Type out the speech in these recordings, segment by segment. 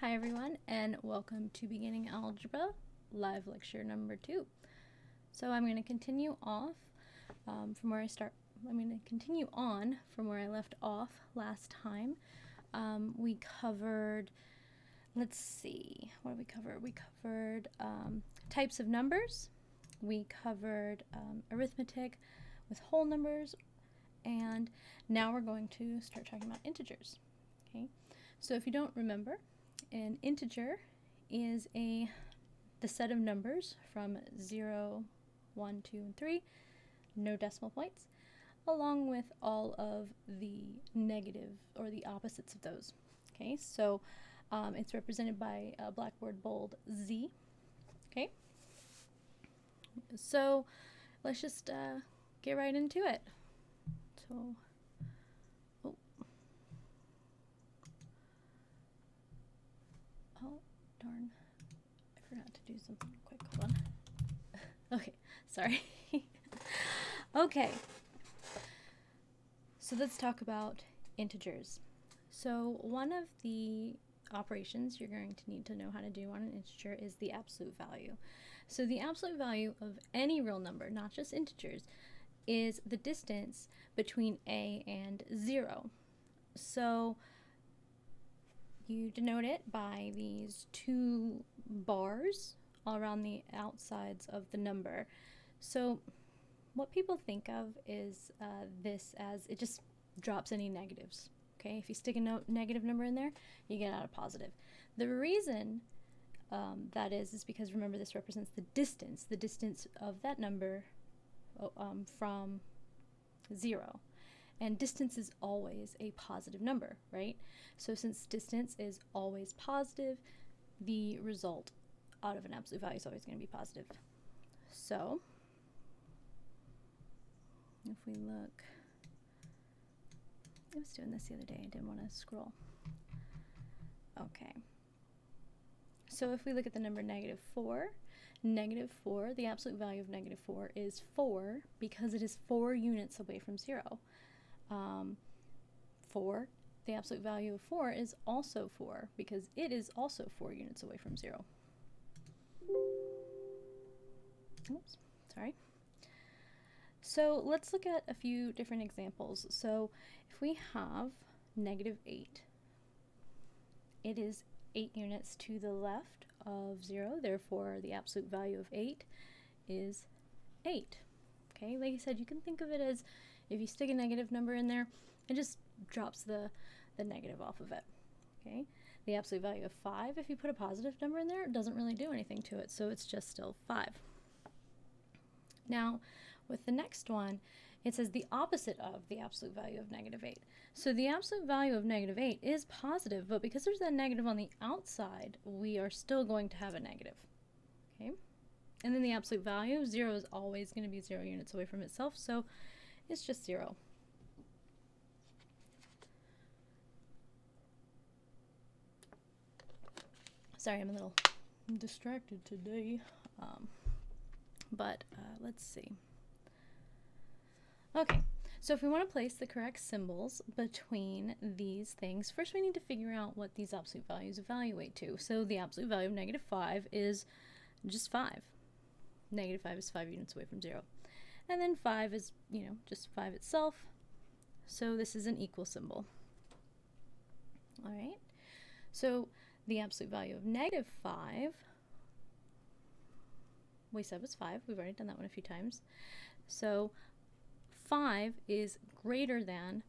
Hi everyone and welcome to Beginning Algebra live lecture number two. So I'm going to continue off um, from where I start. I'm going to continue on from where I left off last time. Um, we covered, let's see, what did we cover? We covered um, types of numbers. We covered um, arithmetic with whole numbers and now we're going to start talking about integers. Okay, so if you don't remember, an integer is a the set of numbers from 0, 1, 2, and 3, no decimal points, along with all of the negative or the opposites of those. Okay, so um, it's represented by a blackboard bold Z. Okay, so let's just uh, get right into it. So Oh, darn. I forgot to do something quick. Hold on. okay, sorry. okay. So let's talk about integers. So one of the operations you're going to need to know how to do on an integer is the absolute value. So the absolute value of any real number, not just integers, is the distance between a and 0. So you denote it by these two bars all around the outsides of the number. So what people think of is uh, this as it just drops any negatives. Okay, if you stick a no negative number in there, you get out a positive. The reason um, that is is because remember this represents the distance, the distance of that number oh, um, from zero. And distance is always a positive number, right? So since distance is always positive, the result out of an absolute value is always going to be positive. So if we look, I was doing this the other day, I didn't want to scroll. Okay. So if we look at the number negative 4, negative 4, the absolute value of negative 4 is 4 because it is 4 units away from 0 um, 4, the absolute value of 4 is also 4 because it is also 4 units away from 0. Oops, sorry. So let's look at a few different examples. So if we have negative 8, it is 8 units to the left of 0, therefore the absolute value of 8 is 8. Okay, like I said, you can think of it as if you stick a negative number in there, it just drops the, the negative off of it. Okay, the absolute value of 5, if you put a positive number in there, it doesn't really do anything to it, so it's just still 5. Now, with the next one, it says the opposite of the absolute value of negative 8. So the absolute value of negative 8 is positive, but because there's that negative on the outside, we are still going to have a negative. Okay? And then the absolute value, 0 is always going to be 0 units away from itself, so it's just zero. Sorry, I'm a little distracted today. Um, but uh, let's see. Okay, so if we want to place the correct symbols between these things, first we need to figure out what these absolute values evaluate to. So the absolute value of negative 5 is just 5. Negative 5 is 5 units away from 0. And then 5 is, you know, just 5 itself. So this is an equal symbol. All right. So the absolute value of negative 5, we said was 5. We've already done that one a few times. So 5 is greater than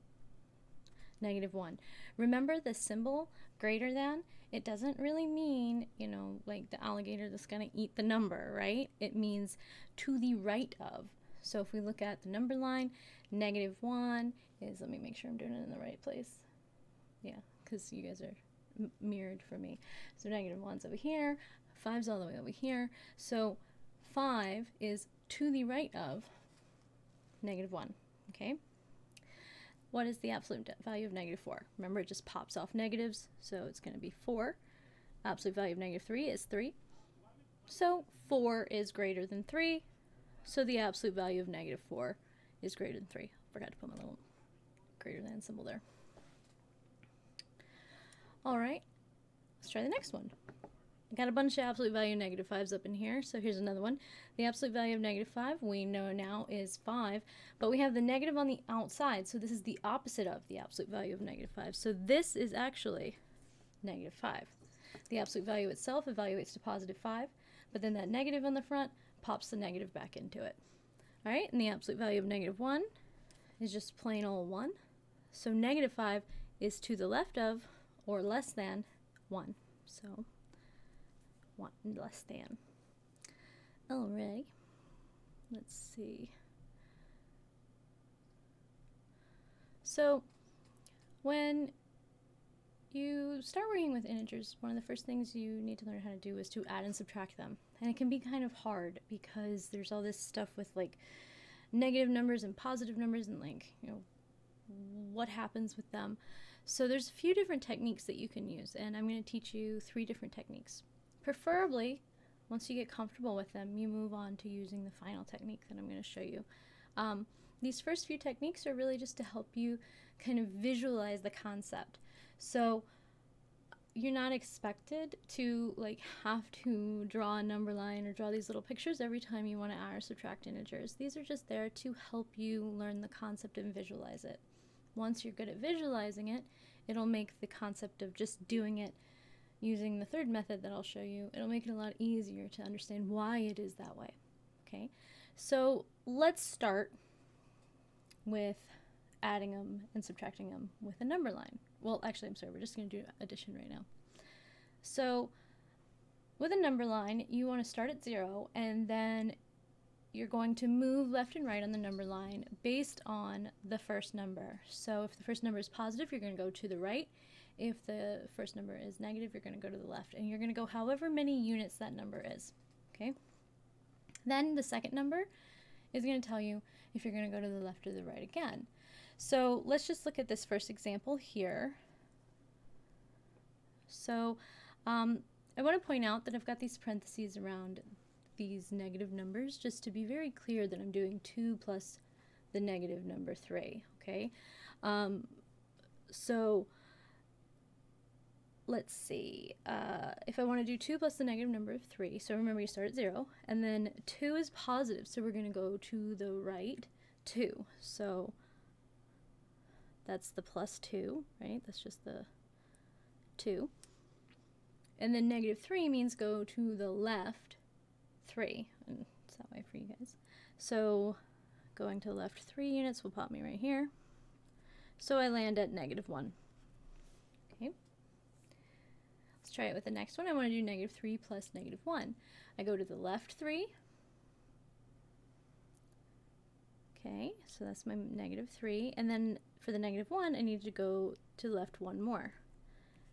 negative 1. Remember the symbol greater than? It doesn't really mean, you know, like the alligator that's going to eat the number, right? It means to the right of. So if we look at the number line, negative 1 is, let me make sure I'm doing it in the right place. Yeah, because you guys are mirrored for me. So negative 1's over here, 5's all the way over here. So 5 is to the right of negative 1, okay? What is the absolute value of negative 4? Remember, it just pops off negatives, so it's going to be 4. Absolute value of negative 3 is 3. So 4 is greater than 3, so the absolute value of negative 4 is greater than 3. Forgot to put my little greater than symbol there. Alright, let's try the next one. I got a bunch of absolute value negative 5s up in here, so here's another one. The absolute value of negative 5 we know now is 5, but we have the negative on the outside, so this is the opposite of the absolute value of negative 5. So this is actually negative 5. The absolute value itself evaluates to positive 5, but then that negative on the front pops the negative back into it. All right, and the absolute value of negative 1 is just plain old 1. So negative 5 is to the left of or less than 1. So 1 less than. Alright, let's see. So when you start working with integers, one of the first things you need to learn how to do is to add and subtract them. And it can be kind of hard because there's all this stuff with like negative numbers and positive numbers and like, you know, what happens with them. So there's a few different techniques that you can use and I'm going to teach you three different techniques. Preferably, once you get comfortable with them, you move on to using the final technique that I'm going to show you. Um, these first few techniques are really just to help you kind of visualize the concept. So you're not expected to like have to draw a number line or draw these little pictures every time you want to add or subtract integers. These are just there to help you learn the concept and visualize it. Once you're good at visualizing it, it'll make the concept of just doing it using the third method that I'll show you, it'll make it a lot easier to understand why it is that way. Okay, so let's start with adding them and subtracting them with a number line. Well, actually, I'm sorry, we're just going to do addition right now. So with a number line, you want to start at zero and then you're going to move left and right on the number line based on the first number. So if the first number is positive, you're going to go to the right. If the first number is negative, you're going to go to the left. And you're going to go however many units that number is. Okay. Then the second number is going to tell you if you're going to go to the left or the right again. So let's just look at this first example here. So um, I want to point out that I've got these parentheses around these negative numbers just to be very clear that I'm doing 2 plus the negative number 3, okay? Um, so let's see, uh, if I want to do 2 plus the negative number of 3, so remember you start at 0, and then 2 is positive, so we're going to go to the right 2. So that's the plus 2, right? That's just the 2. And then negative 3 means go to the left 3. And it's that way for you guys. So going to the left 3 units will pop me right here. So I land at negative 1. Okay. Let's try it with the next one. I want to do negative 3 plus negative 1. I go to the left 3. Okay, so that's my negative 3. And then for the negative 1, I need to go to the left one more.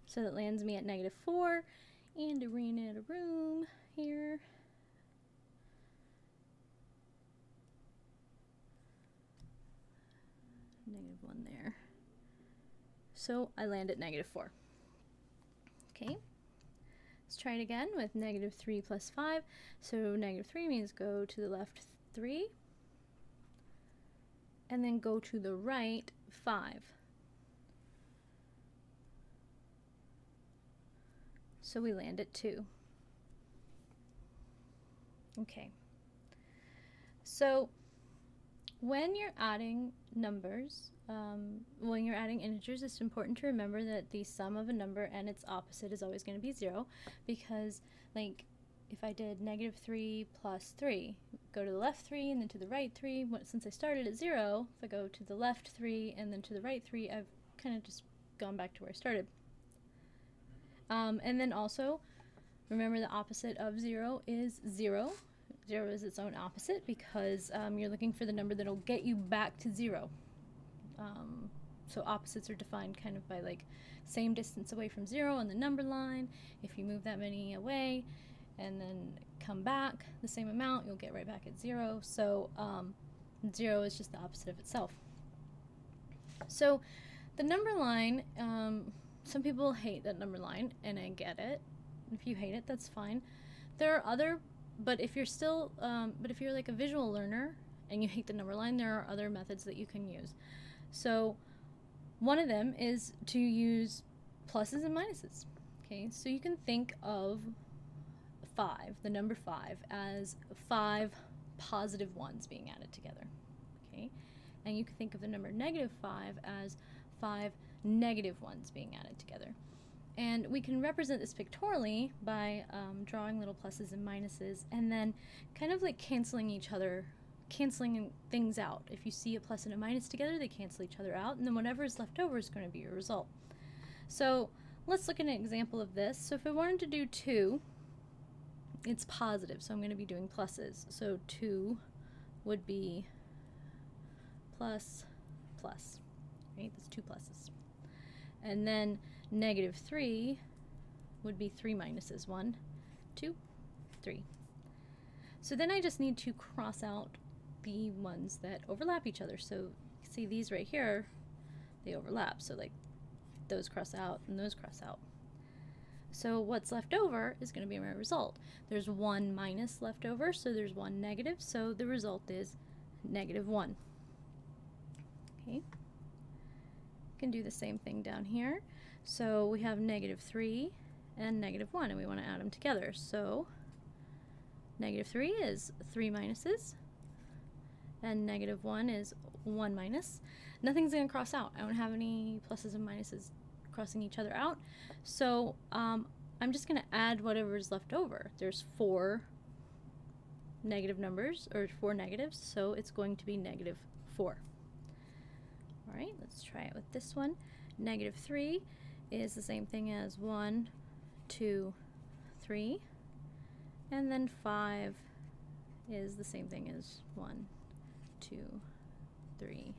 So that lands me at negative 4, and a ran out of room here. Negative 1 there. So I land at negative 4. Okay, let's try it again with negative 3 plus 5. So negative 3 means go to the left 3, and then go to the right 5. So we land at 2. Okay. So when you're adding numbers, um, when you're adding integers, it's important to remember that the sum of a number and its opposite is always going to be 0 because like if I did negative 3 plus 3, go to the left 3 and then to the right 3, since I started at 0, if I go to the left 3 and then to the right 3, I've kind of just gone back to where I started. Um, and then also, remember the opposite of 0 is 0. 0 is its own opposite because um, you're looking for the number that will get you back to 0. Um, so opposites are defined kind of by like same distance away from 0 on the number line. If you move that many away, and then come back the same amount, you'll get right back at zero. So um, zero is just the opposite of itself. So the number line, um, some people hate that number line, and I get it. If you hate it, that's fine. There are other, but if you're still, um, but if you're like a visual learner and you hate the number line, there are other methods that you can use. So one of them is to use pluses and minuses. Okay, so you can think of 5, the number 5, as 5 positive ones being added together. Okay, and you can think of the number negative 5 as 5 negative ones being added together. And we can represent this pictorially by um, drawing little pluses and minuses and then kind of like canceling each other, canceling things out. If you see a plus and a minus together, they cancel each other out, and then whatever is left over is going to be your result. So let's look at an example of this. So if I wanted to do 2, it's positive, so I'm going to be doing pluses. So 2 would be plus, plus, right? That's two pluses. And then Negative 3 would be 3 minuses. 1, 2, 3. So then I just need to cross out the ones that overlap each other. So see these right here, they overlap. So like those cross out and those cross out. So what's left over is going to be my result. There's one minus left over, so there's one negative, so the result is negative 1. Okay. can do the same thing down here. So we have negative 3 and negative 1, and we want to add them together. So negative 3 is 3 minuses, and negative 1 is 1 minus. Nothing's going to cross out. I don't have any pluses and minuses crossing each other out. So um, I'm just going to add whatever is left over. There's 4 negative numbers, or 4 negatives, so it's going to be negative 4. Alright, let's try it with this one. Negative 3 is the same thing as 1, 2, 3. And then 5 is the same thing as 1, 2, 3,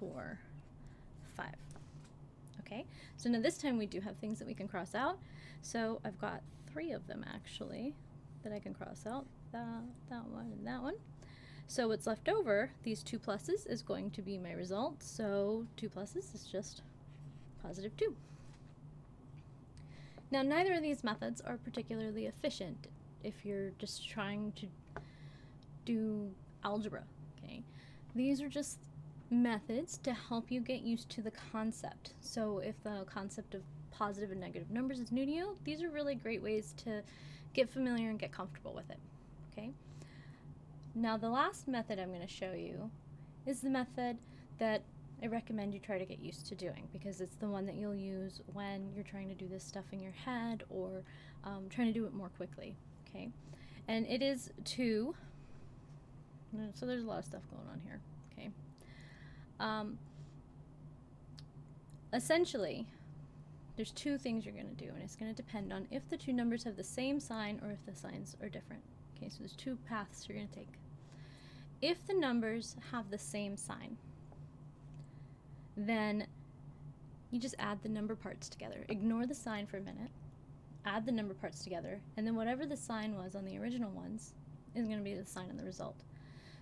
4, 5. Okay, so now this time we do have things that we can cross out. So I've got three of them actually that I can cross out. That, that one, and that one. So what's left over, these two pluses, is going to be my result. So two pluses is just positive 2. Now, neither of these methods are particularly efficient if you're just trying to do algebra, okay? These are just methods to help you get used to the concept. So if the concept of positive and negative numbers is new to you, these are really great ways to get familiar and get comfortable with it, okay? Now the last method I'm going to show you is the method that I recommend you try to get used to doing because it's the one that you'll use when you're trying to do this stuff in your head or um, trying to do it more quickly. Okay, and it is to. So there's a lot of stuff going on here. Um, essentially, there's two things you're going to do, and it's going to depend on if the two numbers have the same sign or if the signs are different. Okay, so there's two paths you're going to take. If the numbers have the same sign, then you just add the number parts together. Ignore the sign for a minute, add the number parts together, and then whatever the sign was on the original ones is going to be the sign on the result.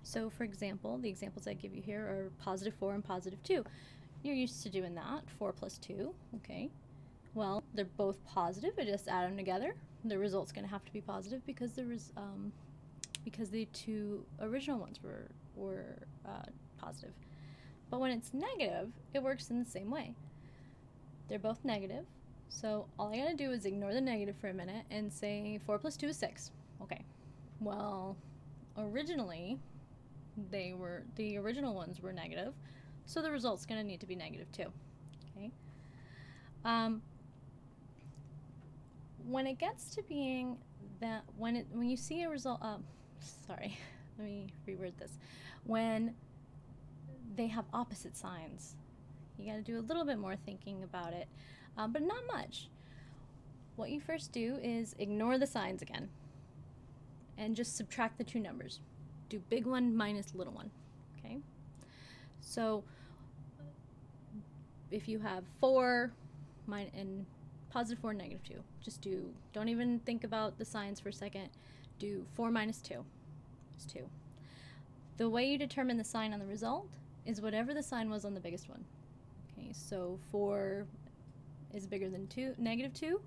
So for example, the examples I give you here are positive 4 and positive 2. You're used to doing that, 4 plus 2, okay. Well, they're both positive, I just add them together. The result's going to have to be positive because there was, um, because the two original ones were, were uh, positive. But when it's negative, it works in the same way. They're both negative, so all I gotta do is ignore the negative for a minute and say 4 plus 2 is 6. Okay. Well, originally, they were, the original ones were negative, so the result's gonna need to be negative too. Okay. Um, when it gets to being that, when it, when you see a result, um, sorry, let me reword this. When they have opposite signs. You got to do a little bit more thinking about it, um, but not much. What you first do is ignore the signs again and just subtract the two numbers. Do big one minus little one, okay? So if you have 4 and positive 4, and negative 2, just do, don't even think about the signs for a second. Do 4 minus 2 is 2. The way you determine the sign on the result is whatever the sign was on the biggest one. Okay, so 4 is bigger than 2, negative 2,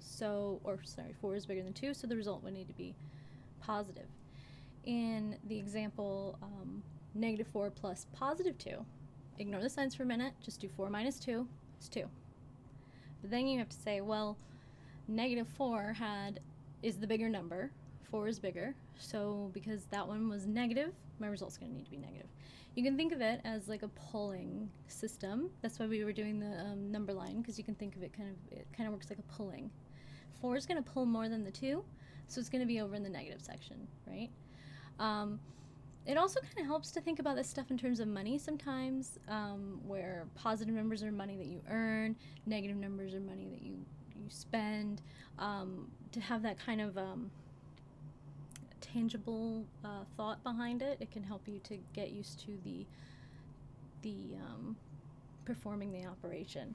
so, or sorry, 4 is bigger than 2, so the result would need to be positive. In the example, um, negative 4 plus positive 2, ignore the signs for a minute, just do 4 minus 2 is 2. But then you have to say, well, negative 4 had is the bigger number. 4 is bigger. So because that one was negative, my result's going to need to be negative. You can think of it as like a pulling system. That's why we were doing the um, number line because you can think of it kind of it kind of works like a pulling. 4 is going to pull more than the 2, so it's going to be over in the negative section, right? Um, it also kind of helps to think about this stuff in terms of money sometimes, um, where positive numbers are money that you earn, negative numbers are money that you you spend. Um, to have that kind of um, tangible uh, thought behind it, it can help you to get used to the the um, performing the operation.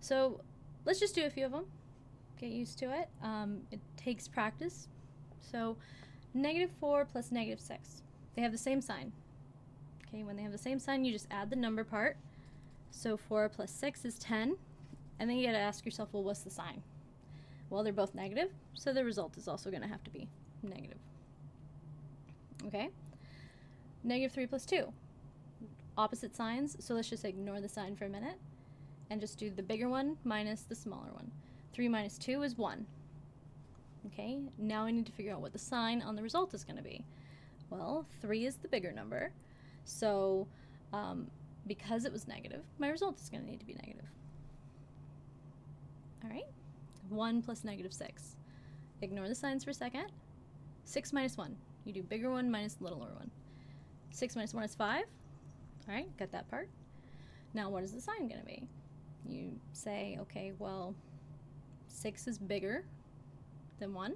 So let's just do a few of them. Get used to it. Um, it takes practice. So negative 4 plus negative 6. They have the same sign. Okay, when they have the same sign, you just add the number part. So 4 plus 6 is 10. And then you got to ask yourself, well, what's the sign? Well, they're both negative, so the result is also going to have to be negative. Okay? Negative 3 plus 2. Opposite signs, so let's just ignore the sign for a minute and just do the bigger one minus the smaller one. 3 minus 2 is 1. Okay, now I need to figure out what the sign on the result is going to be. Well, 3 is the bigger number, so um, because it was negative, my result is going to need to be negative. All right, 1 plus negative 6. Ignore the signs for a second. 6 minus 1. You do bigger one minus littler one. 6 minus 1 is 5. All right, got that part. Now, what is the sign going to be? You say, okay, well, 6 is bigger than 1,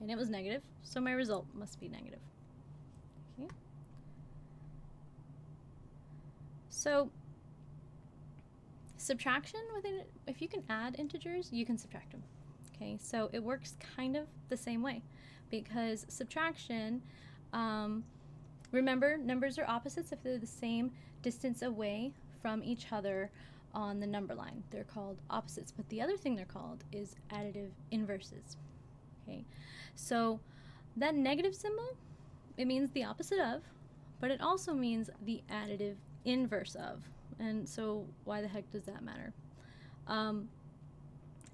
and it was negative, so my result must be negative. Okay. So, subtraction within, if you can add integers, you can subtract them. Okay, so it works kind of the same way because subtraction, um, remember, numbers are opposites if they're the same distance away from each other on the number line. They're called opposites, but the other thing they're called is additive inverses. Okay, so that negative symbol, it means the opposite of, but it also means the additive inverse of. And so why the heck does that matter? Um,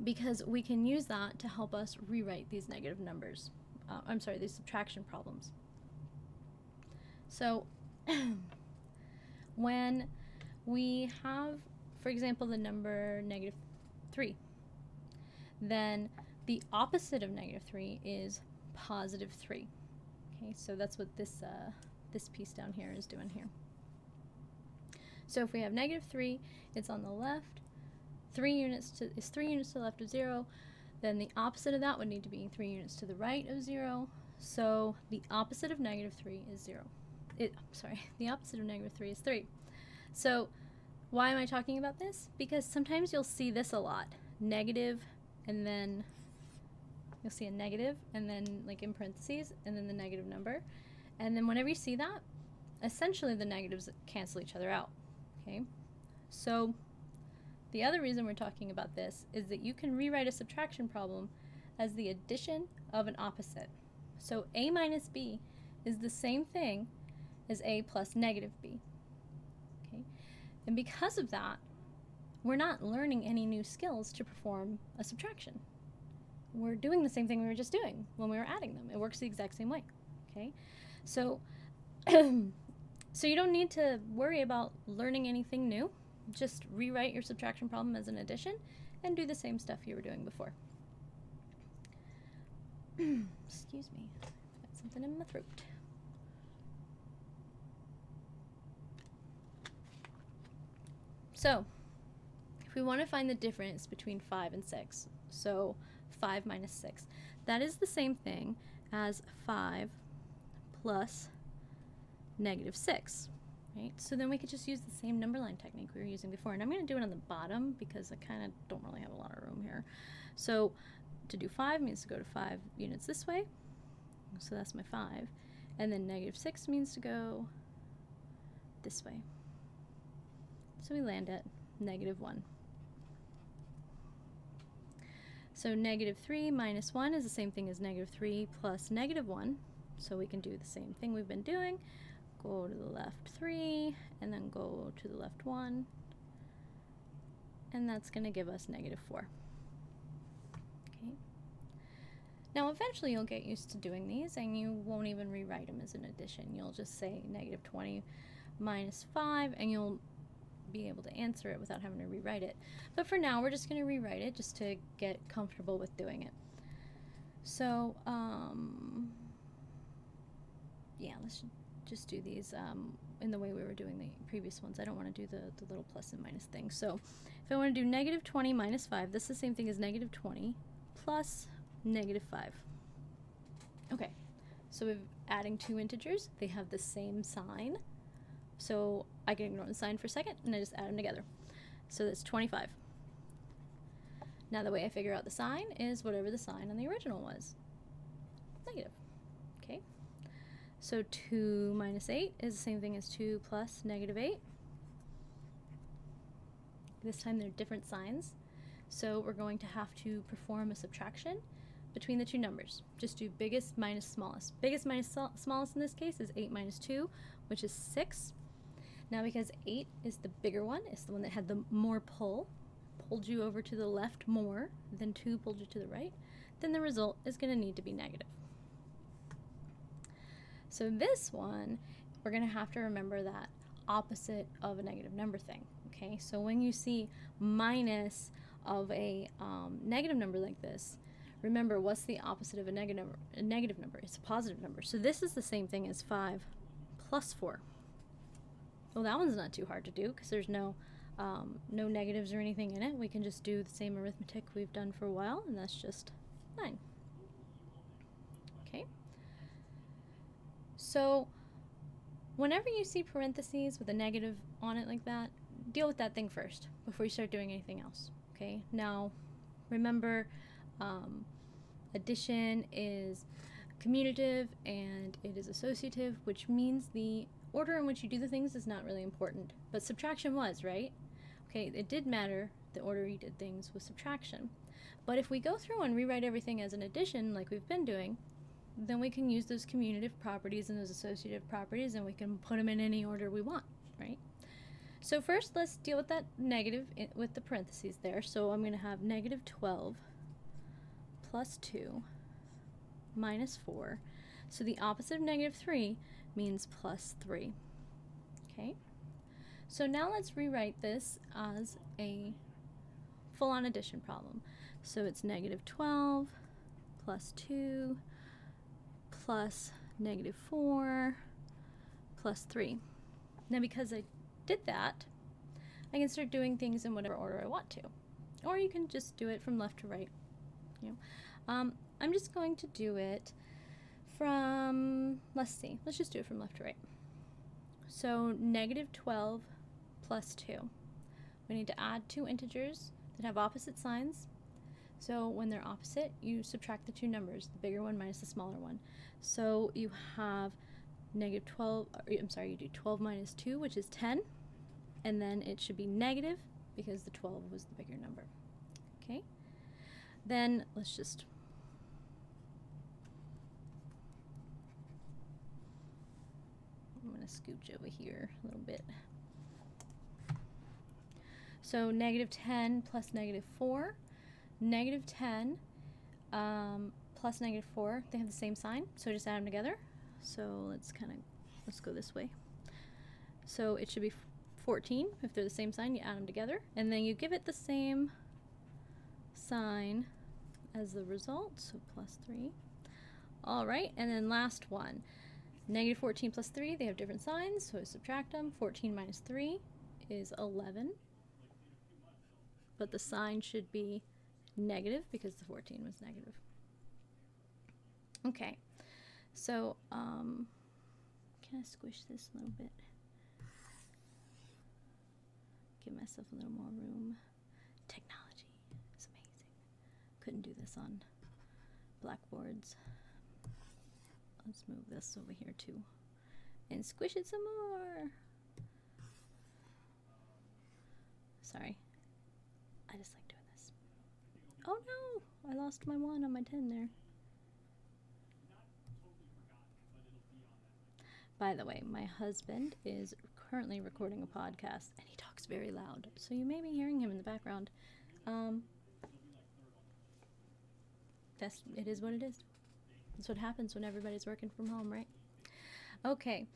because we can use that to help us rewrite these negative numbers uh, I'm sorry, these subtraction problems. So when we have, for example, the number negative 3, then the opposite of negative 3 is positive 3. Okay, so that's what this, uh, this piece down here is doing here. So if we have negative 3, it's on the left, 3 units to, is 3 units to the left of 0, then the opposite of that would need to be 3 units to the right of 0. So the opposite of negative 3 is 0. It, sorry, the opposite of negative 3 is 3. So why am I talking about this? Because sometimes you'll see this a lot. Negative, and then you'll see a negative, and then like in parentheses, and then the negative number. And then whenever you see that, essentially the negatives cancel each other out. Okay? So the other reason we're talking about this is that you can rewrite a subtraction problem as the addition of an opposite. So a minus b is the same thing as a plus negative b. Okay? And because of that, we're not learning any new skills to perform a subtraction. We're doing the same thing we were just doing when we were adding them. It works the exact same way. Okay? So so you don't need to worry about learning anything new just rewrite your subtraction problem as an addition and do the same stuff you were doing before. Excuse me, got something in my throat. So, if we want to find the difference between 5 and 6, so 5 minus 6, that is the same thing as 5 plus negative 6 right? So then we could just use the same number line technique we were using before. And I'm going to do it on the bottom because I kind of don't really have a lot of room here. So to do 5 means to go to 5 units this way. So that's my 5. And then negative 6 means to go this way. So we land at negative 1. So negative 3 minus 1 is the same thing as negative 3 plus negative 1. So we can do the same thing we've been doing go to the left 3, and then go to the left 1, and that's going to give us negative 4. Okay, Now, eventually you'll get used to doing these and you won't even rewrite them as an addition. You'll just say negative 20 minus 5 and you'll be able to answer it without having to rewrite it. But for now, we're just going to rewrite it just to get comfortable with doing it. So, um, yeah, let's just do these um, in the way we were doing the previous ones. I don't want to do the, the little plus and minus thing. So if I want to do negative 20 minus 5, this is the same thing as negative 20 plus negative 5. Okay, so we're adding two integers. They have the same sign. So I can ignore the sign for a second and I just add them together. So that's 25. Now the way I figure out the sign is whatever the sign on the original was. Negative. Okay. So 2 minus 8 is the same thing as 2 plus negative 8. This time they're different signs. So we're going to have to perform a subtraction between the two numbers. Just do biggest minus smallest. Biggest minus smallest in this case is 8 minus 2, which is 6. Now because 8 is the bigger one, it's the one that had the more pull, pulled you over to the left more than 2 pulled you to the right, then the result is going to need to be negative. So this one, we're going to have to remember that opposite of a negative number thing. Okay, so when you see minus of a um, negative number like this, remember what's the opposite of a negative, a negative number? It's a positive number. So this is the same thing as 5 plus 4. Well, that one's not too hard to do because there's no um, no negatives or anything in it. We can just do the same arithmetic we've done for a while, and that's just 9. Okay. So whenever you see parentheses with a negative on it like that, deal with that thing first before you start doing anything else. Okay. Now, remember, um, addition is commutative and it is associative, which means the order in which you do the things is not really important. But subtraction was, right? Okay, it did matter the order you did things with subtraction. But if we go through and rewrite everything as an addition, like we've been doing, then we can use those commutative properties and those associative properties and we can put them in any order we want, right? So first, let's deal with that negative with the parentheses there. So I'm going to have negative 12 plus 2 minus 4. So the opposite of negative 3 means plus 3. Okay? So now let's rewrite this as a full-on addition problem. So it's negative 12 plus 2 plus negative 4 plus 3. Now because I did that, I can start doing things in whatever order I want to. Or you can just do it from left to right. You know. Um, I'm just going to do it from, let's see, let's just do it from left to right. So negative 12 plus 2. We need to add two integers that have opposite signs. So when they're opposite, you subtract the two numbers, the bigger one minus the smaller one. So you have negative 12, I'm sorry, you do 12 minus 2, which is 10. And then it should be negative because the 12 was the bigger number. Okay? Then let's just scooch over here a little bit. So negative 10 plus negative 4. Negative 10 um, plus negative 4, they have the same sign, so just add them together. So let's kind of, let's go this way. So it should be 14. If they're the same sign, you add them together. And then you give it the same sign as the result, so plus 3. All right, and then last one. Negative 14 plus 3, they have different signs, so I subtract them. 14 minus 3 is 11. But the sign should be negative because the 14 was negative. Okay, so um, can I squish this a little bit? Give myself a little more room. Technology is amazing. Couldn't do this on blackboards. Let's move this over here too. And squish it some more. Sorry. I just like doing this. Oh no! I lost my one on my 10 there. By the way, my husband is currently recording a podcast and he talks very loud, so you may be hearing him in the background. Um, that's it is what it is. That's what happens when everybody's working from home, right? Okay,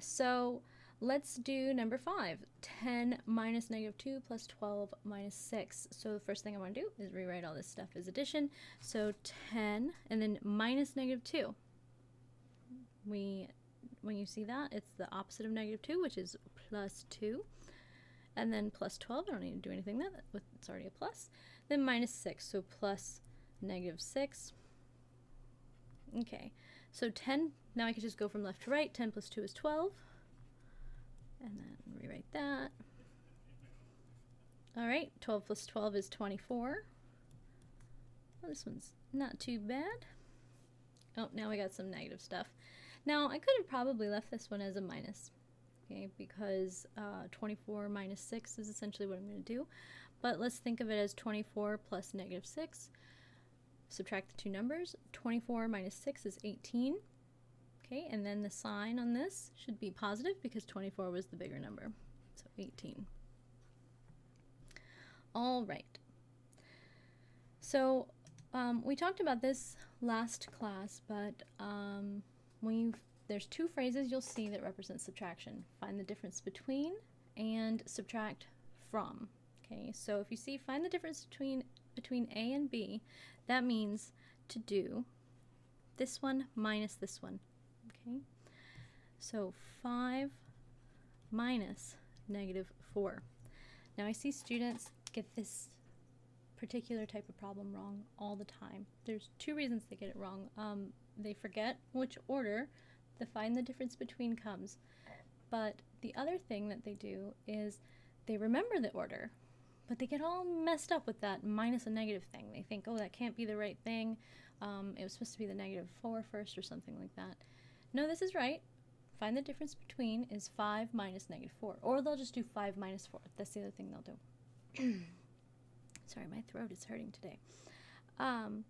so let's do number five 10 minus negative 2 plus 12 minus 6. So the first thing I want to do is rewrite all this stuff as addition. So 10 and then minus negative 2. We, when you see that, it's the opposite of negative 2, which is plus 2. And then plus 12, I don't need to do anything with it's already a plus. Then minus 6, so plus negative 6. Okay, so 10, now I can just go from left to right. 10 plus 2 is 12. And then rewrite that. All right, 12 plus 12 is 24. Well, this one's not too bad. Oh, now we got some negative stuff. Now, I could have probably left this one as a minus, okay, because uh, 24 minus 6 is essentially what I'm going to do. But let's think of it as 24 plus negative 6. Subtract the two numbers. 24 minus 6 is 18. Okay, and then the sign on this should be positive because 24 was the bigger number. So 18. All right. So um, we talked about this last class, but um, when you there's two phrases you'll see that represent subtraction. Find the difference between and subtract from. Okay, so if you see find the difference between between A and B, that means to do this one minus this one. Okay, so 5 minus negative 4. Now I see students get this particular type of problem wrong all the time. There's two reasons they get it wrong. Um, they forget which order the find the difference between comes. But the other thing that they do is they remember the order, but they get all messed up with that minus a negative thing. They think, oh, that can't be the right thing. Um, it was supposed to be the negative 4 first or something like that. No, this is right. Find the difference between is 5 minus negative 4. Or they'll just do 5 minus 4. That's the other thing they'll do. Sorry, my throat is hurting today. Um,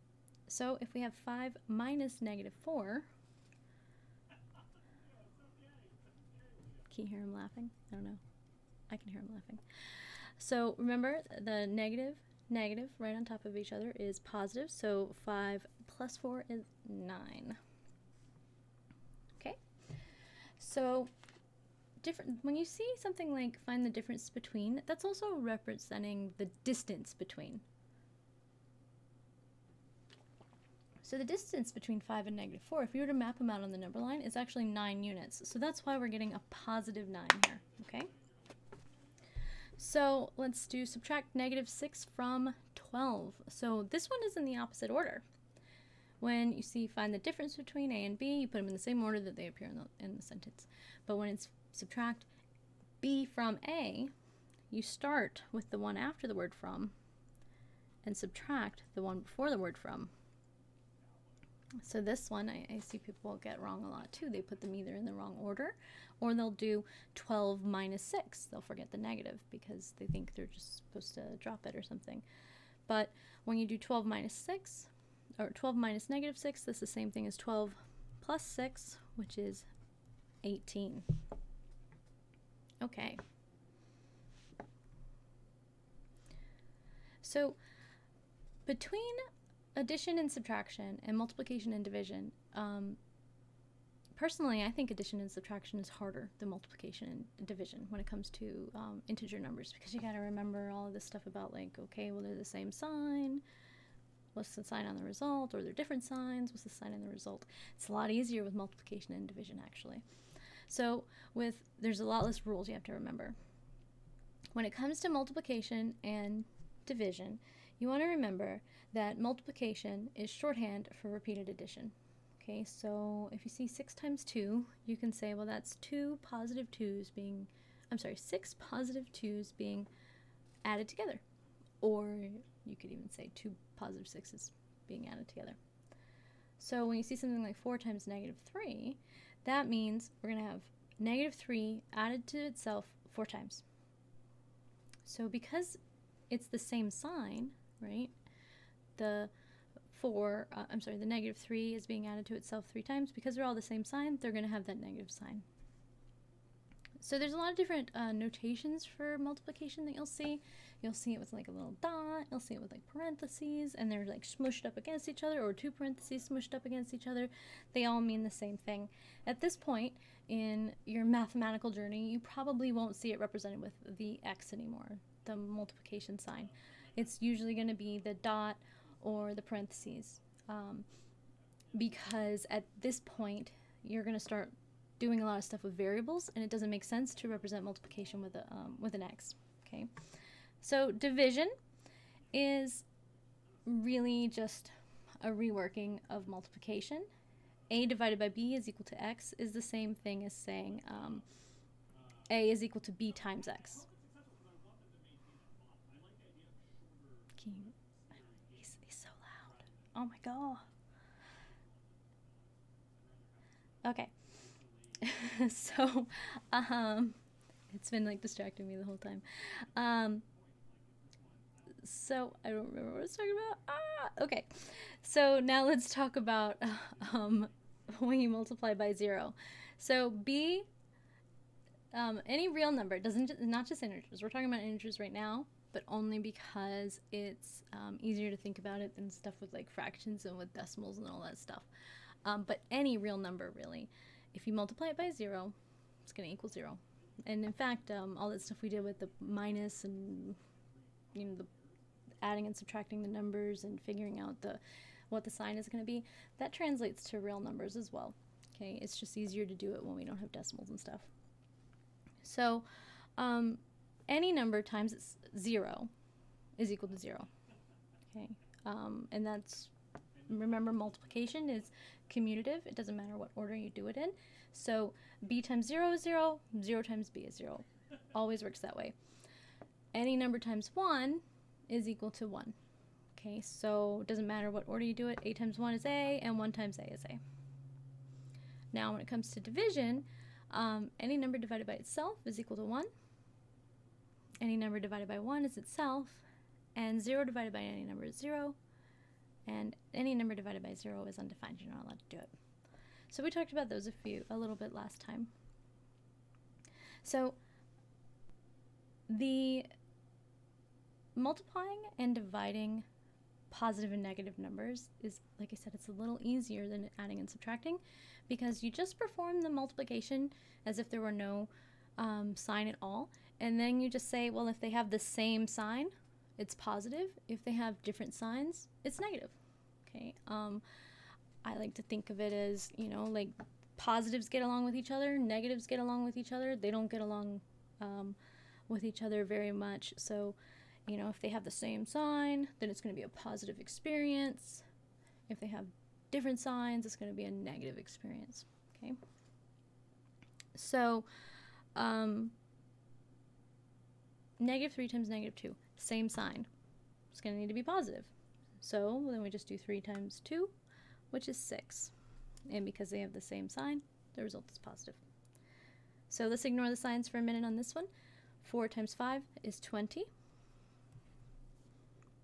so if we have 5 minus negative 4, can you hear him laughing? I don't know. I can hear him laughing. So remember, the negative, negative right on top of each other is positive. So 5 plus 4 is 9. Okay. So different when you see something like find the difference between, that's also representing the distance between. So the distance between 5 and negative 4, if you were to map them out on the number line, is actually 9 units. So that's why we're getting a positive 9 here, okay? So let's do subtract negative 6 from 12. So this one is in the opposite order. When you see find the difference between A and B, you put them in the same order that they appear in the, in the sentence. But when it's subtract B from A, you start with the one after the word from and subtract the one before the word from. So this one I, I, see people get wrong a lot too. They put them either in the wrong order or they'll do 12 minus 6. They'll forget the negative because they think they're just supposed to drop it or something. But when you do 12 minus 6, or 12 minus negative 6, that's the same thing as 12 plus 6, which is 18. Okay. So between addition and subtraction and multiplication and division, um, personally, I think addition and subtraction is harder than multiplication and division when it comes to um, integer numbers because you got to remember all of this stuff about like, okay, well, they're the same sign, What's the sign on the result? Or they're different signs? What's the sign on the result? It's a lot easier with multiplication and division, actually. So with there's a lot less rules you have to remember. When it comes to multiplication and division, you want to remember that multiplication is shorthand for repeated addition. Okay, so if you see 6 times 2, you can say, well, that's 2 positive 2's being, I'm sorry, 6 positive 2's being added together. Or you could even say 2 positive 6's being added together. So when you see something like 4 times negative 3, that means we're going to have negative 3 added to itself 4 times. So because it's the same sign, right, the 4, uh, I'm sorry, the negative 3 is being added to itself 3 times. Because they're all the same sign, they're going to have that negative sign. So there's a lot of different uh, notations for multiplication that you'll see. You'll see it with like a little dot, you'll see it with like parentheses, and they're like smushed up against each other, or two parentheses smushed up against each other. They all mean the same thing. At this point in your mathematical journey, you probably won't see it represented with the x anymore, the multiplication sign. It's usually going to be the dot or the parentheses. Um, because at this point, you're going to start doing a lot of stuff with variables, and it doesn't make sense to represent multiplication with, a, um, with an x. Okay, so division is really just a reworking of multiplication. a divided by b is equal to x is the same thing as saying um, a is equal to b times x. He's, he's so loud. Oh my god. Okay. so, um, it's been like distracting me the whole time. Um, so I don't remember what I was talking about. Ah, okay. So now let's talk about um, when you multiply by zero. So b, um, any real number doesn't not just integers. We're talking about integers right now, but only because it's um, easier to think about it than stuff with like fractions and with decimals and all that stuff. Um, but any real number really if you multiply it by zero, it's going to equal zero. And in fact, um, all that stuff we did with the minus and you know the adding and subtracting the numbers and figuring out the what the sign is going to be, that translates to real numbers as well. Okay, it's just easier to do it when we don't have decimals and stuff. So, um, any number times it's zero is equal to zero. Okay, um, and that's remember multiplication is commutative. It doesn't matter what order you do it in. So b times 0 is 0, 0 times b is 0. Always works that way. Any number times 1 is equal to 1. Okay, so it doesn't matter what order you do it. a times 1 is a, and 1 times a is a. Now when it comes to division, um, any number divided by itself is equal to 1. Any number divided by 1 is itself, and 0 divided by any number is 0 and any number divided by 0 is undefined. You're not allowed to do it. So we talked about those a few a little bit last time. So the multiplying and dividing positive and negative numbers is, like I said, it's a little easier than adding and subtracting because you just perform the multiplication as if there were no um, sign at all. And then you just say, well, if they have the same sign, it's positive. If they have different signs, it's negative. Okay. Um, I like to think of it as, you know, like positives get along with each other, negatives get along with each other. They don't get along um, with each other very much. So, you know, if they have the same sign, then it's going to be a positive experience. If they have different signs, it's going to be a negative experience. Okay. So, um, negative 3 times negative 2, same sign. It's going to need to be positive. So then we just do 3 times 2, which is 6. And because they have the same sign, the result is positive. So let's ignore the signs for a minute on this one. 4 times 5 is 20.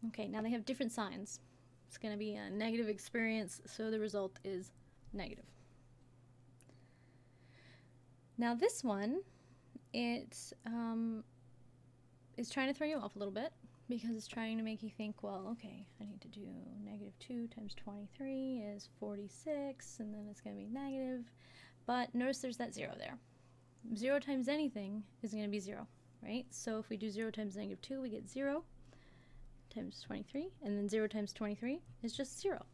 Okay, now they have different signs. It's going to be a negative experience, so the result is negative. Now this one, it um, is trying to throw you off a little bit because it's trying to make you think, well, okay, I need to do negative 2 times 23 is 46, and then it's going to be negative. But notice there's that 0 there. 0 times anything is going to be 0, right? So if we do 0 times negative 2, we get 0 times 23, and then 0 times 23 is just 0,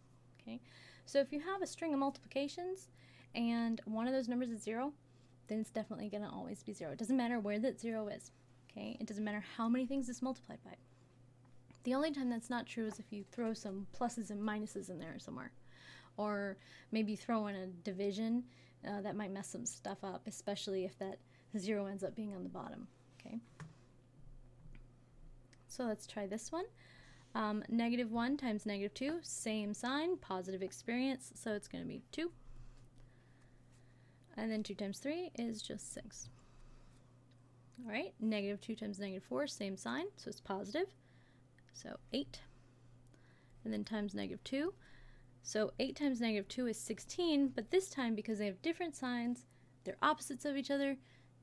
okay? So if you have a string of multiplications and one of those numbers is 0, then it's definitely going to always be 0. It doesn't matter where that 0 is, okay? It doesn't matter how many things it's multiplied by. The only time that's not true is if you throw some pluses and minuses in there somewhere. Or maybe throw in a division. Uh, that might mess some stuff up, especially if that zero ends up being on the bottom. Okay. So let's try this one. Um, negative 1 times negative 2, same sign, positive experience, so it's going to be 2. And then 2 times 3 is just 6. Alright, negative 2 times negative 4, same sign, so it's positive. So 8. And then times negative 2. So 8 times negative 2 is 16, but this time, because they have different signs, they're opposites of each other,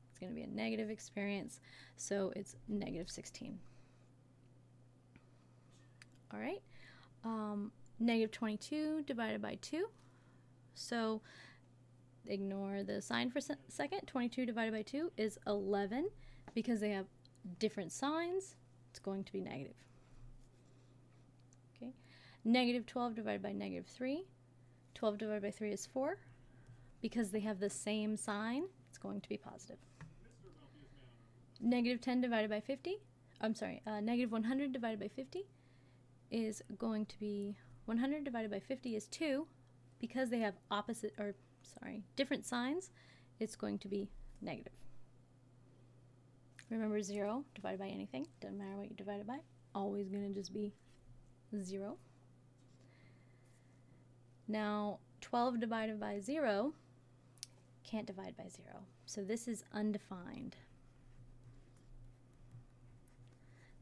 it's going to be a negative experience. So it's negative 16. All right. Um, negative 22 divided by 2. So ignore the sign for a second. 22 divided by 2 is 11 because they have different signs. It's going to be negative. Okay. Negative 12 divided by negative 3. 12 divided by 3 is 4. Because they have the same sign, it's going to be positive. Negative 10 divided by 50, I'm sorry, uh, negative 100 divided by 50 is going to be 100 divided by 50 is 2. Because they have opposite, or sorry, different signs, it's going to be negative. Remember 0 divided by anything, doesn't matter what you divide it by, always going to just be 0. Now, 12 divided by 0 can't divide by 0. So this is undefined.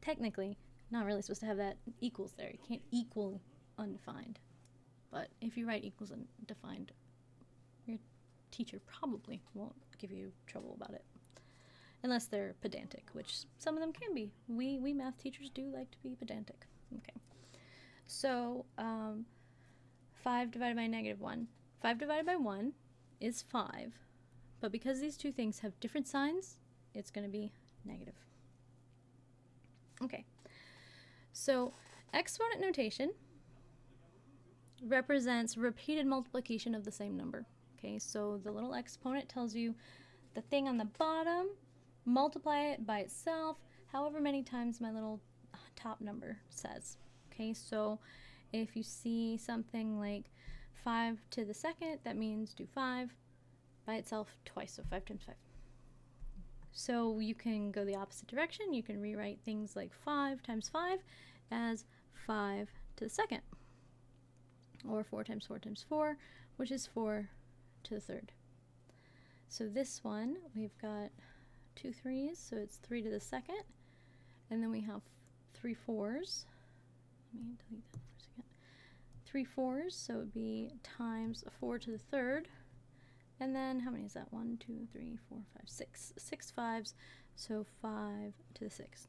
Technically, not really supposed to have that equals there. You can't equal undefined. But if you write equals undefined, your teacher probably won't give you trouble about it. Unless they're pedantic, which some of them can be. We, we math teachers do like to be pedantic. Okay. So, um, 5 divided by negative 1. 5 divided by 1 is 5. But because these two things have different signs, it's going to be negative. Okay. So exponent notation represents repeated multiplication of the same number. Okay, so the little exponent tells you the thing on the bottom, multiply it by itself, however many times my little top number says. Okay, so if you see something like 5 to the second, that means do 5 by itself twice, so 5 times 5. So you can go the opposite direction. You can rewrite things like 5 times 5 as 5 to the second, or 4 times 4 times 4, which is 4 to the third. So this one, we've got two threes, so it's 3 to the second, and then we have three fours. Let me delete that for a second. Three fours, so it would be times 4 to the third, and then how many is that? One, two, three, four, five, six. Six fives, so five to the sixth.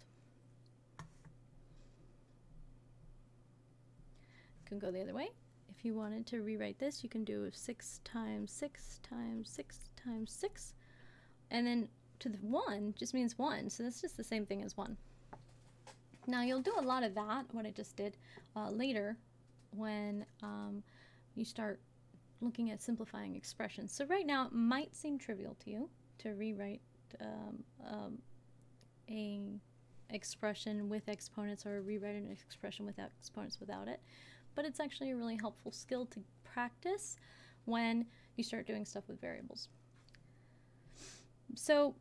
Can go the other way. If you wanted to rewrite this, you can do six times six times six times six. And then to the one just means one, so that's just the same thing as one. Now you'll do a lot of that, what I just did, uh, later when um, you start looking at simplifying expressions. So right now it might seem trivial to you to rewrite um, um, a expression with exponents or rewrite an expression without exponents without it, but it's actually a really helpful skill to practice when you start doing stuff with variables. So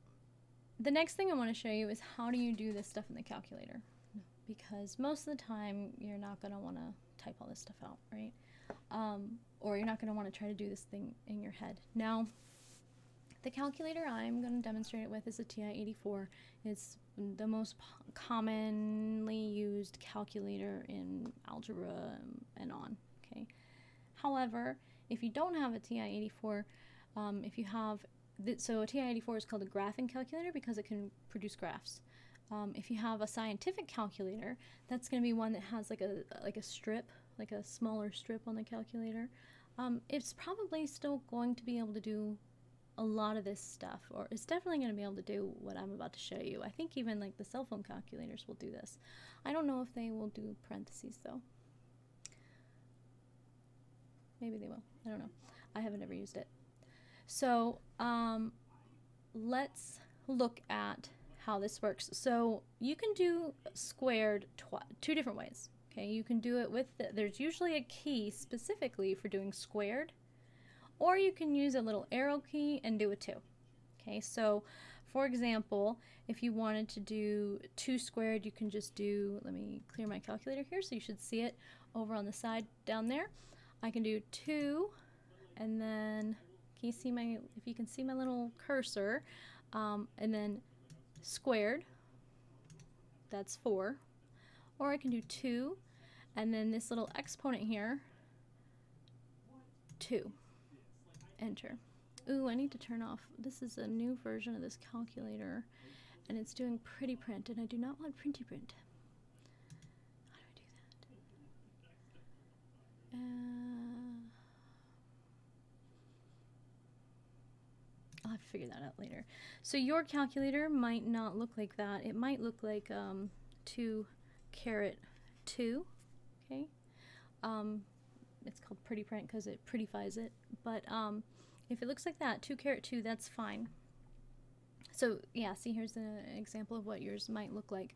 the next thing I want to show you is how do you do this stuff in the calculator because most of the time you're not going to want to type all this stuff out, right? Um, or you're not going to want to try to do this thing in your head. Now, the calculator I'm going to demonstrate it with is a TI-84. It's the most commonly used calculator in algebra and on. Okay. However, if you don't have a TI-84, um, if you have so a TI-84 is called a graphing calculator because it can produce graphs. Um, if you have a scientific calculator, that's going to be one that has like a like a strip like a smaller strip on the calculator, um, it's probably still going to be able to do a lot of this stuff, or it's definitely going to be able to do what I'm about to show you. I think even like the cell phone calculators will do this. I don't know if they will do parentheses though. Maybe they will. I don't know. I haven't ever used it. So um, let's look at how this works. So you can do squared two different ways. Okay, you can do it with, the, there's usually a key specifically for doing squared, or you can use a little arrow key and do a 2. Okay, so for example, if you wanted to do 2 squared, you can just do, let me clear my calculator here so you should see it over on the side down there. I can do 2, and then, can you see my, if you can see my little cursor, um, and then squared, that's 4. Or I can do 2, and then this little exponent here, 2. Enter. Ooh, I need to turn off. This is a new version of this calculator, and it's doing pretty print, and I do not want printy print. How do I do that? Uh, I'll have to figure that out later. So your calculator might not look like that. It might look like um, 2 caret 2, okay? Um, it's called pretty print because it prettifies it. But um, if it looks like that, 2 caret 2, that's fine. So yeah, see here's an example of what yours might look like.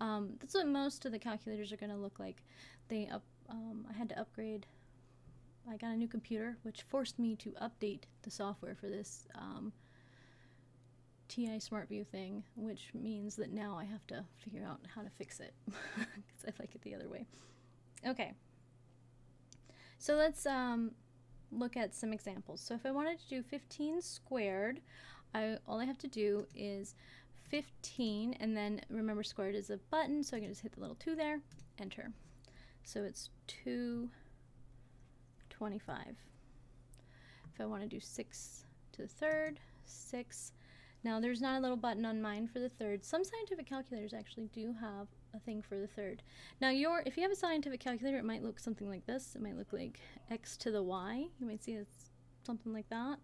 Um, that's what most of the calculators are going to look like. They up, um, I had to upgrade. I got a new computer, which forced me to update the software for this um, TI SmartView thing, which means that now I have to figure out how to fix it because I like it the other way. Okay, so let's um, look at some examples. So if I wanted to do 15 squared, I all I have to do is 15, and then remember squared is a button, so I can just hit the little 2 there, enter. So it's 225. If I want to do 6 to the third, 6. Now there's not a little button on mine for the third. Some scientific calculators actually do have a thing for the third. Now your if you have a scientific calculator, it might look something like this. It might look like x to the y. You might see it's something like that.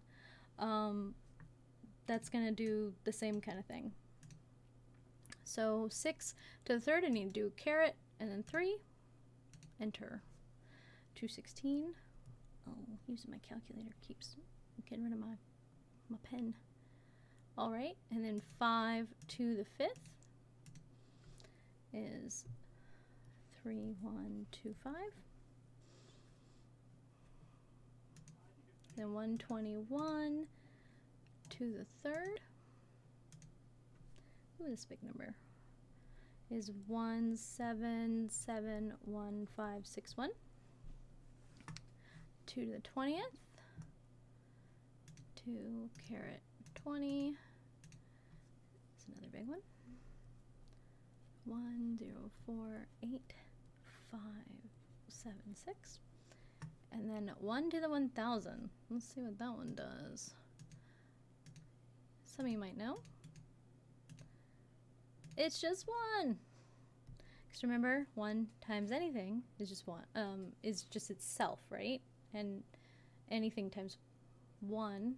Um, that's going to do the same kind of thing. So 6 to the third, I need to do caret and then 3, enter. 216. Oh, using my calculator keeps getting rid of my, my pen. All right, and then 5 to the fifth is 3125. Then 121 to the third. Ooh, this big number is 1771561. 2 to the 20th. 2 caret 20. It's another big one one zero four eight five seven six and then 1 to the 1000 let's see what that one does. Some of you might know. It's just 1 because remember 1 times anything is just 1 um, is just itself right? And anything times 1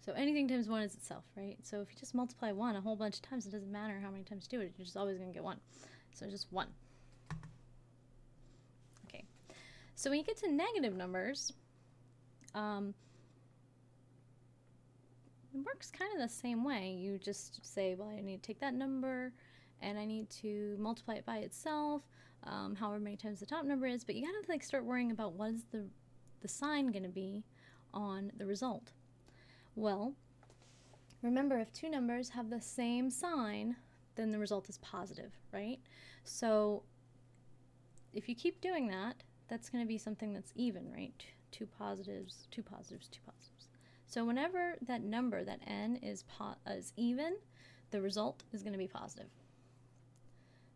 so anything times 1 is itself, right? So if you just multiply 1 a whole bunch of times, it doesn't matter how many times you do it. You're just always going to get 1. So just 1. Okay. So when you get to negative numbers, um, it works kind of the same way. You just say, well, I need to take that number and I need to multiply it by itself, um, however many times the top number is, but you gotta like start worrying about what is the, the sign gonna be on the result. Well, remember if two numbers have the same sign, then the result is positive, right? So if you keep doing that, that's going to be something that's even, right? Two positives, two positives, two positives. So whenever that number, that n, is, is even, the result is going to be positive.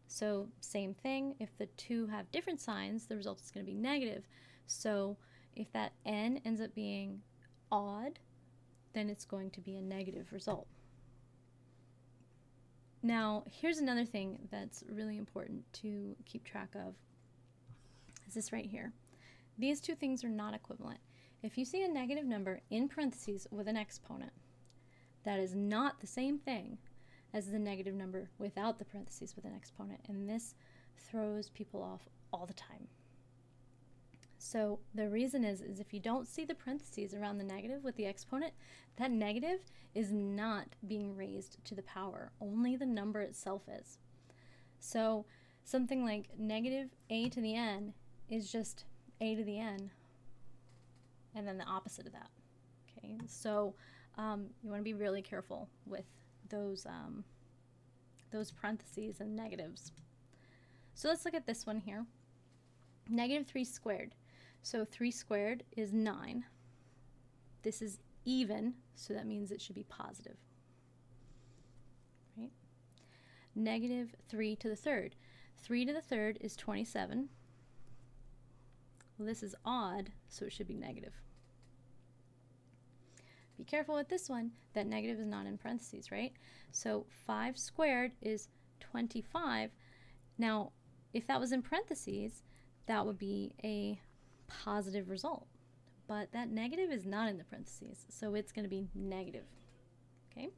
So same thing, if the two have different signs, the result is going to be negative. So if that n ends up being odd, then it's going to be a negative result. Now, here's another thing that's really important to keep track of. Is this right here. These two things are not equivalent. If you see a negative number in parentheses with an exponent, that is not the same thing as the negative number without the parentheses with an exponent, and this throws people off all the time. So the reason is, is if you don't see the parentheses around the negative with the exponent, that negative is not being raised to the power. Only the number itself is. So something like negative a to the n is just a to the n, and then the opposite of that. Okay, so um, you want to be really careful with those um, those parentheses and negatives. So let's look at this one here. Negative 3 squared. So 3 squared is 9. This is even, so that means it should be positive. Right? Negative 3 to the third. 3 to the third is 27. Well, this is odd, so it should be negative. be careful with this one, that negative is not in parentheses, right? So 5 squared is 25. Now, if that was in parentheses, that would be a positive result. But that negative is not in the parentheses, so it's going to be negative. Okay?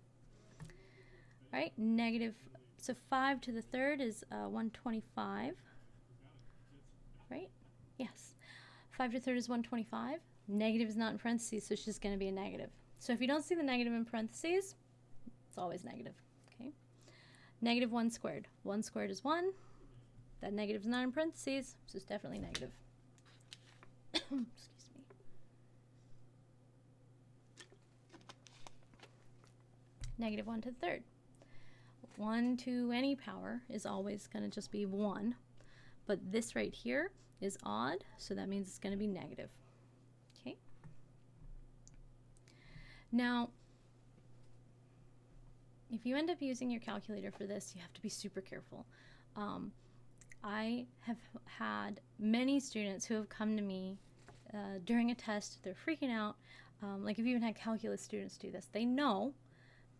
All right, negative, so 5 to the third is uh, 125, right? Yes. 5 to the third is 125. Negative is not in parentheses, so it's just going to be a negative. So if you don't see the negative in parentheses, it's always negative. Okay. Negative 1 squared. 1 squared is 1. That negative is not in parentheses, so it's definitely negative. Excuse me. Negative 1 to the third. 1 to any power is always going to just be 1. But this right here is odd, so that means it's going to be negative. Okay. Now, if you end up using your calculator for this, you have to be super careful. Um, I have had many students who have come to me uh, during a test, they're freaking out. Um, like, I've even had calculus students do this. They know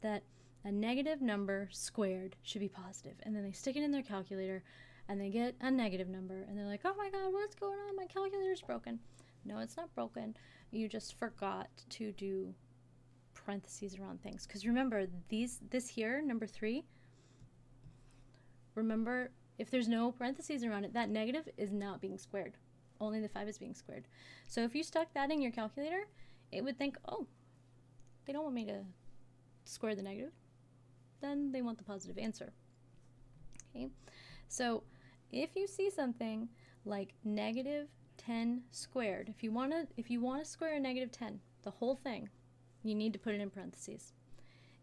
that a negative number squared should be positive, and then they stick it in their calculator and they get a negative number, and they're like, oh my god, what's going on? My calculator's broken. No, it's not broken. You just forgot to do parentheses around things. Because remember, these this here, number three, remember if there's no parentheses around it, that negative is not being squared. Only the 5 is being squared. So if you stuck that in your calculator, it would think, oh, they don't want me to square the negative. Then they want the positive answer. Okay, so if you see something like negative 10 squared, if you want to if you want to square a negative 10, the whole thing, you need to put it in parentheses.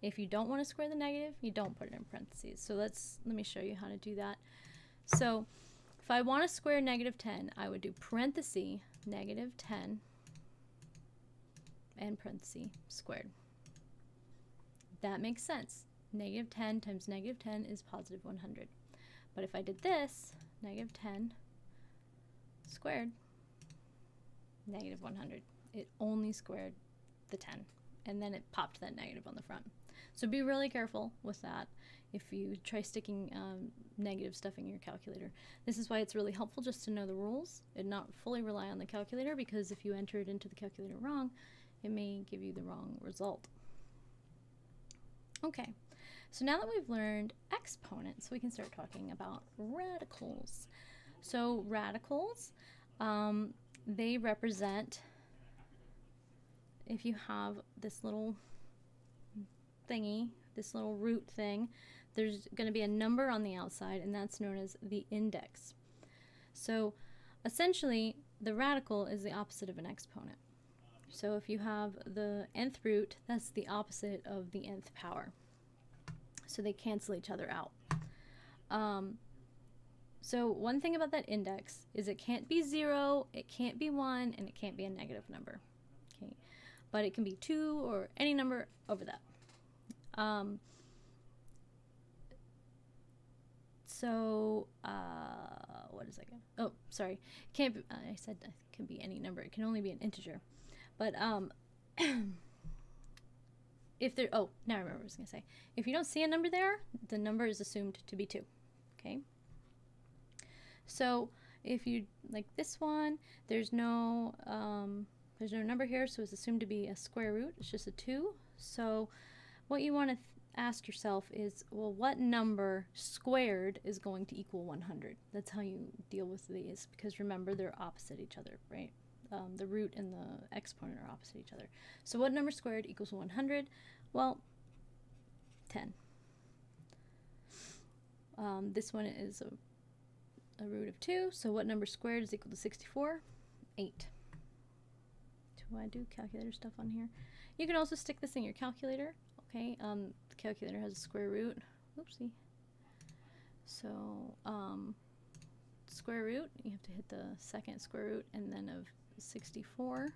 If you don't want to square the negative, you don't put it in parentheses. So let's let me show you how to do that. So if I want to square negative 10, I would do parenthesis negative 10 and parenthesis squared. That makes sense. Negative 10 times negative 10 is positive 100. But if I did this, negative 10 squared, negative 100, it only squared the 10. And then it popped that negative on the front. So be really careful with that if you try sticking um, negative stuff in your calculator. This is why it's really helpful just to know the rules and not fully rely on the calculator because if you enter it into the calculator wrong, it may give you the wrong result. Okay, so now that we've learned exponents, we can start talking about radicals. So radicals, um, they represent, if you have this little thingy, this little root thing, there's going to be a number on the outside, and that's known as the index. So essentially, the radical is the opposite of an exponent. So if you have the nth root, that's the opposite of the nth power. So they cancel each other out. Um, so one thing about that index is it can't be 0, it can't be 1, and it can't be a negative number. Okay, But it can be 2 or any number over that. Um, so, uh, what is that? Again? Oh, sorry. Can't be, I said it can be any number. It can only be an integer. But um, if there, oh, now I remember what I was going to say. If you don't see a number there, the number is assumed to be 2. Okay? So if you, like this one, there's no, um, there's no number here, so it's assumed to be a square root. It's just a 2. So what you want to ask yourself is, well, what number squared is going to equal 100? That's how you deal with these, because remember, they're opposite each other, right? Um, the root and the exponent are opposite each other. So what number squared equals 100? Well, 10. Um, this one is a, a root of 2, so what number squared is equal to 64? 8. Do I do calculator stuff on here? You can also stick this in your calculator. Okay, um, the calculator has a square root. Oopsie. So, um, square root, you have to hit the second square root and then of 64.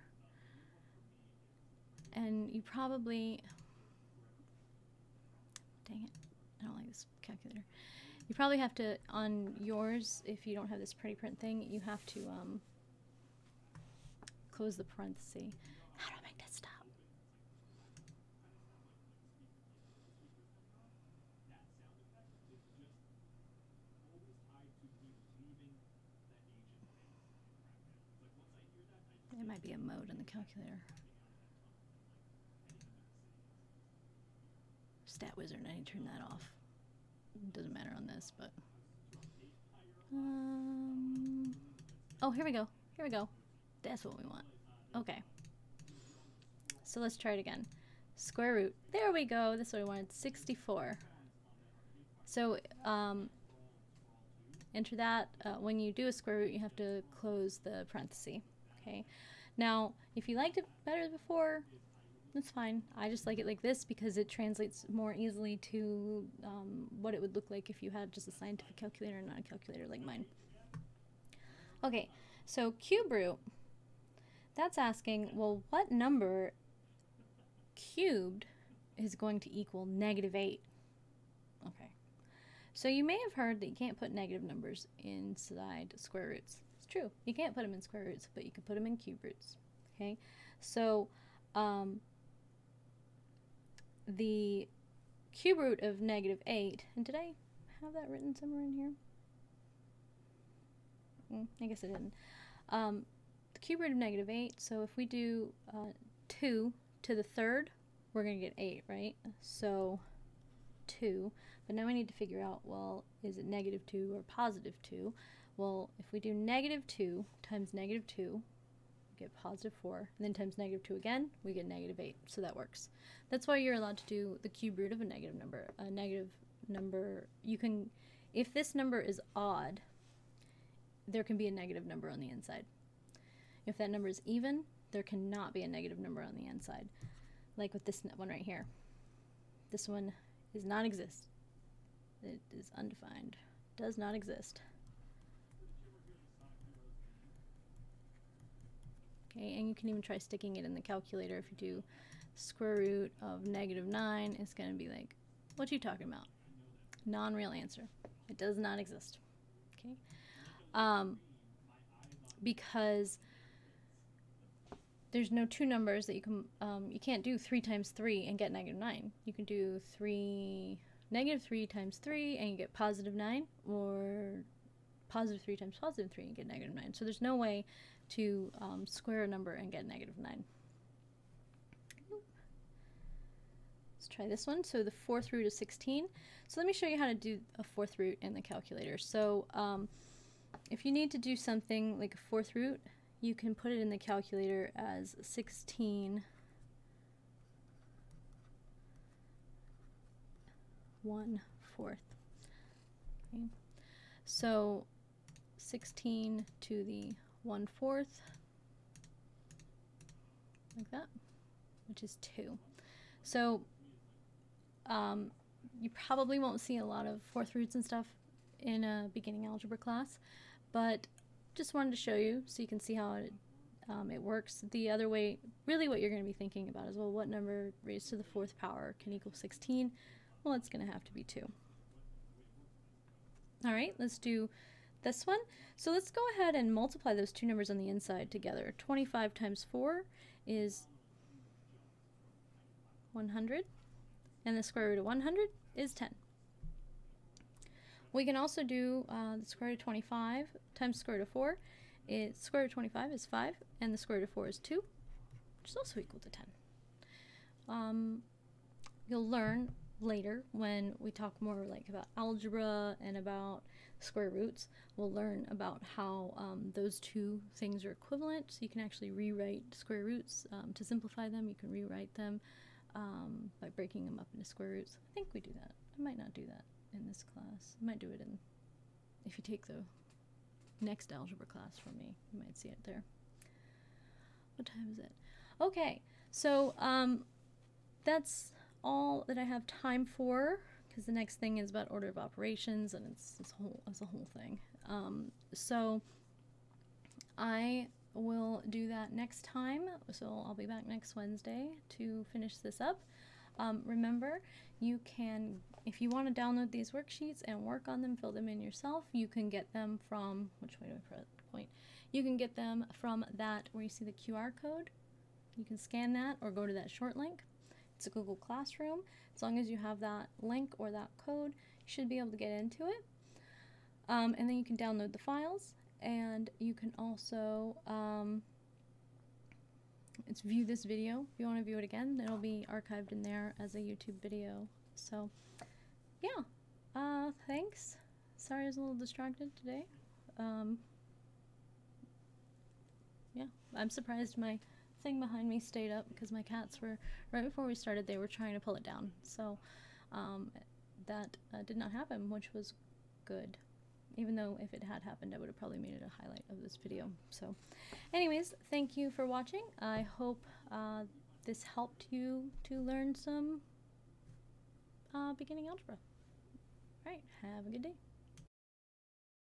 And you probably, dang it, I don't like this calculator. You probably have to, on yours, if you don't have this pretty print thing, you have to um, close the parenthesis. How do I make that stop? Might be a mode in the calculator. Stat Wizard, I need to turn that off. Doesn't matter on this, but... Um, oh, here we go. Here we go. That's what we want. Okay. So let's try it again. Square root. There we go. That's what I wanted. 64. So um, enter that. Uh, when you do a square root, you have to close the parenthesis. Okay. Now, if you liked it better before, that's fine. I just like it like this because it translates more easily to um, what it would look like if you had just a scientific calculator and not a calculator like mine. Okay, so cube root, that's asking, well, what number cubed is going to equal negative 8? Okay, so you may have heard that you can't put negative numbers inside square roots. True. You can't put them in square roots, but you can put them in cube roots. Okay, so um, the cube root of negative 8, and did I have that written somewhere in here? Mm, I guess I didn't. Um, the cube root of negative 8, so if we do uh, 2 to the third, we're going to get 8, right? So 2. But now we need to figure out, well, is it negative 2 or positive 2? Well, if we do negative 2 times negative 2, we get positive 4, and then times negative 2 again, we get negative 8. So that works. That's why you're allowed to do the cube root of a negative number. A negative number, you can, if this number is odd, there can be a negative number on the inside. If that number is even, there cannot be a negative number on the inside. Like with this one right here. This one does not exist. It is undefined. Does not exist. Okay, and you can even try sticking it in the calculator if you do square root of negative 9 it's going to be like, what are you talking about? Non-real answer. It does not exist. Okay, um, because there's no two numbers that you can um, you can't do 3 times 3 and get negative 9. You can do 3 negative 3 times 3 and you get positive 9 or positive 3 times positive 3 and get negative 9. So there's no way to um, square a number and get negative 9. Let's try this one. So the fourth root of 16. So let me show you how to do a fourth root in the calculator. So um, if you need to do something like a fourth root, you can put it in the calculator as 16 one fourth. Okay. So 16 to the 1 fourth, like that, which is 2. So um, you probably won't see a lot of fourth roots and stuff in a beginning algebra class, but just wanted to show you so you can see how it, um, it works. The other way, really what you're going to be thinking about is, well, what number raised to the fourth power can equal 16? Well, it's going to have to be 2. All right, let's do this one. So let's go ahead and multiply those two numbers on the inside together. 25 times 4 is 100, and the square root of 100 is 10. We can also do uh, the square root of 25 times square root of 4. It's square root of 25 is 5, and the square root of 4 is 2, which is also equal to 10. Um, you'll learn later when we talk more like about algebra and about square roots, we'll learn about how um, those two things are equivalent. So you can actually rewrite square roots um, to simplify them. You can rewrite them um, by breaking them up into square roots. I think we do that. I might not do that in this class. I might do it in if you take the next algebra class from me. You might see it there. What time is it? Okay, so um, that's all that I have time for because the next thing is about order of operations and it's, it's, whole, it's a whole thing. Um, so I will do that next time. So I'll be back next Wednesday to finish this up. Um, remember, you can, if you want to download these worksheets and work on them, fill them in yourself, you can get them from, which way do I point? You can get them from that where you see the QR code. You can scan that or go to that short link. It's Google Classroom. As long as you have that link or that code, you should be able to get into it. Um, and then you can download the files, and you can also um, it's view this video. If you want to view it again, it'll be archived in there as a YouTube video. So, yeah. Uh, thanks. Sorry I was a little distracted today. Um, yeah, I'm surprised my thing behind me stayed up because my cats were, right before we started, they were trying to pull it down. So, um, that uh, did not happen, which was good. Even though if it had happened, I would have probably made it a highlight of this video. So, anyways, thank you for watching. I hope uh, this helped you to learn some uh, beginning algebra. All right, have a good day.